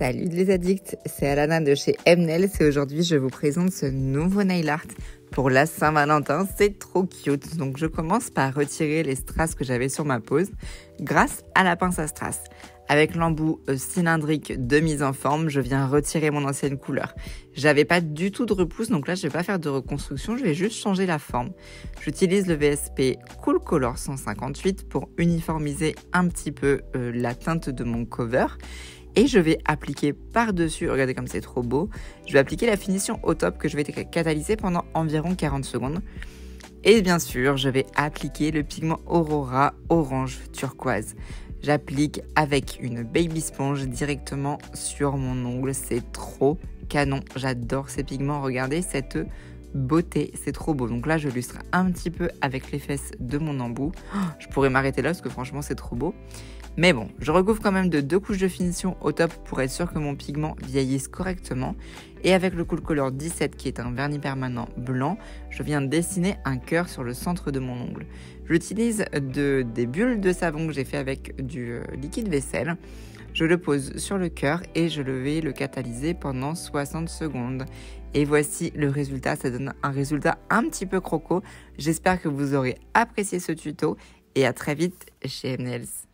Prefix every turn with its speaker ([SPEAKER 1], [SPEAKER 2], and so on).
[SPEAKER 1] Salut les addicts, c'est Alana de chez Mnels et aujourd'hui je vous présente ce nouveau nail art pour la Saint-Valentin. C'est trop cute. Donc je commence par retirer les strass que j'avais sur ma pose grâce à la pince à strass. Avec l'embout euh, cylindrique de mise en forme, je viens retirer mon ancienne couleur. J'avais pas du tout de repousse, donc là je vais pas faire de reconstruction, je vais juste changer la forme. J'utilise le VSP Cool Color 158 pour uniformiser un petit peu euh, la teinte de mon cover et je vais appliquer par-dessus, regardez comme c'est trop beau, je vais appliquer la finition au top que je vais catalyser pendant environ 40 secondes. Et bien sûr, je vais appliquer le pigment Aurora orange turquoise. J'applique avec une baby sponge directement sur mon ongle, c'est trop canon, j'adore ces pigments, regardez cette beauté, c'est trop beau. Donc là, je lustre un petit peu avec les fesses de mon embout. Oh, je pourrais m'arrêter là parce que franchement, c'est trop beau. Mais bon, je recouvre quand même de deux couches de finition au top pour être sûr que mon pigment vieillisse correctement. Et avec le Cool Color 17 qui est un vernis permanent blanc, je viens dessiner un cœur sur le centre de mon ongle. J'utilise de, des bulles de savon que j'ai fait avec du euh, liquide vaisselle. Je le pose sur le cœur et je vais le catalyser pendant 60 secondes. Et voici le résultat, ça donne un résultat un petit peu croco. J'espère que vous aurez apprécié ce tuto et à très vite chez MNELS.